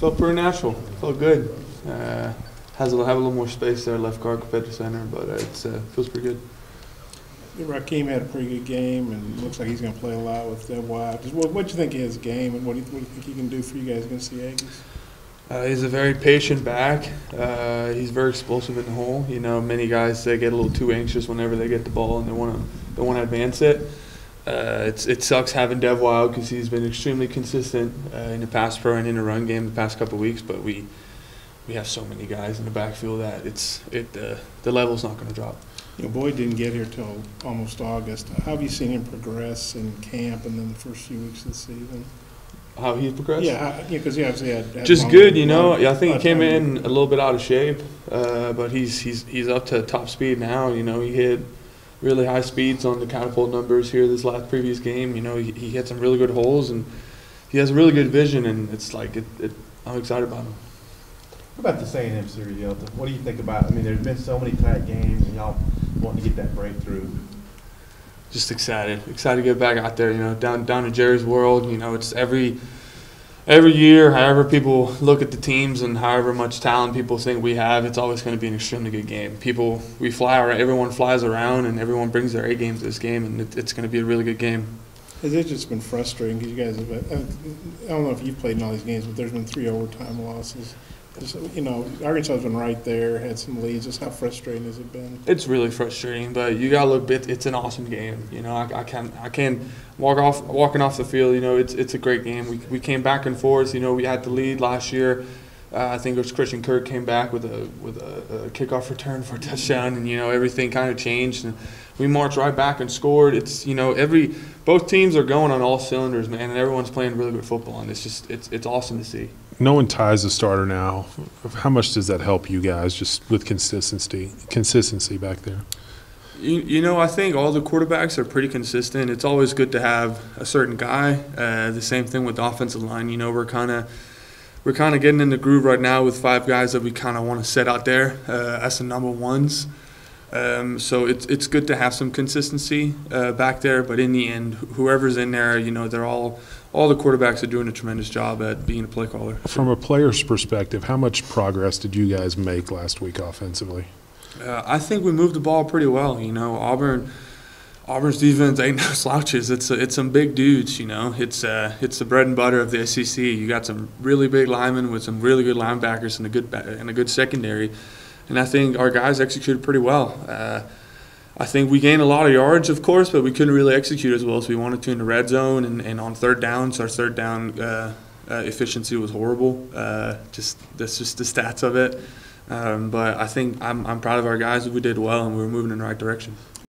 Felt pretty natural. Felt good. Uh, has a, have a little more space there, left guard compared to center, but uh, it's uh, feels pretty good. Rakeem had a pretty good game, and looks like he's going to play a lot with them Wild. Just what, what do you think of his game, and what do you, what do you think he can do for you guys against the Aggies? Uh, he's a very patient back. Uh, he's very explosive in the hole. You know, many guys they get a little too anxious whenever they get the ball and they want to they want to advance it. Uh, it's it sucks having Devwah Whaley because he's been extremely consistent uh, in the pass pro and in the run game the past couple of weeks. But we we have so many guys in the backfield that it's it uh, the level's not going to drop. You know, Boyd didn't get here till almost August. How have you seen him progress in camp and then the first few weeks of the season? How he's progressed? Yeah, because he obviously had. had just good, you know. long- I think he came in a little bit out of shape, uh, but he's he's he's up to top speed now. You know, he hit really high speeds on the catapult numbers here this last previous game. You know, he, he hit some really good holes and he has a really good vision. And it's like it, it, I'm excited about him. What about the A&M series, Hjalte? What do you think about, I mean, there's been so many tight games, and y'all wanting to get that breakthrough. Just excited, excited to get back out there. You know, down down to Jerry's world. You know, it's every every year. However people look at the teams and however much talent people think we have, it's always going to be an extremely good game. People we fly around, everyone flies around, and everyone brings their A game to this game, and it, it's going to be a really good game. Has it just been frustrating because you guys have, uh, I don't know if you've played in all these games, but there's been three overtime losses. You know, Arkansas has been right there, had some leads. Just how frustrating has it been? It's really frustrating, but you gotta look. It, it's an awesome game. You know, I, I can I can walk off walking off the field. You know, it's it's a great game. We, we came back and forth. You know, we had the lead last year. Uh, I think it was Christian Kirk came back with a with a, a kickoff return for a touchdown, and you know everything kind of changed, and we marched right back and scored. It's you know every both teams are going on all cylinders, man, and everyone's playing really good football, and it's just it's it's awesome to see. No one ties a starter now. How much does that help you guys just with consistency, consistency back there? You, you know, I think all the quarterbacks are pretty consistent. It's always good to have a certain guy. Uh, the same thing with the offensive line. You know, we're kind of we're kind of getting in the groove right now with five guys that we kind of want to set out there uh, as the number ones. Um, so it's it's good to have some consistency uh, back there. But in the end, whoever's in there, you know, they're all all the quarterbacks are doing a tremendous job at being a play caller. From a player's perspective, how much progress did you guys make last week offensively? Uh, I think we moved the ball pretty well. You know, Auburn, Auburn's defense ain't no slouches. It's it's some big dudes. You know, it's uh, it's the bread and butter of the SEC. You got some really big linemen with some really good linebackers and a good and a good secondary, and I think our guys executed pretty well. Uh, I think we gained a lot of yards, of course, but we couldn't really execute as well as we wanted to in the red zone and, and on third downs. Our third down uh, uh, efficiency was horrible. Uh, just that's just the stats of it. Um, but I think I'm, I'm proud of our guys. We did well, and we were moving in the right direction.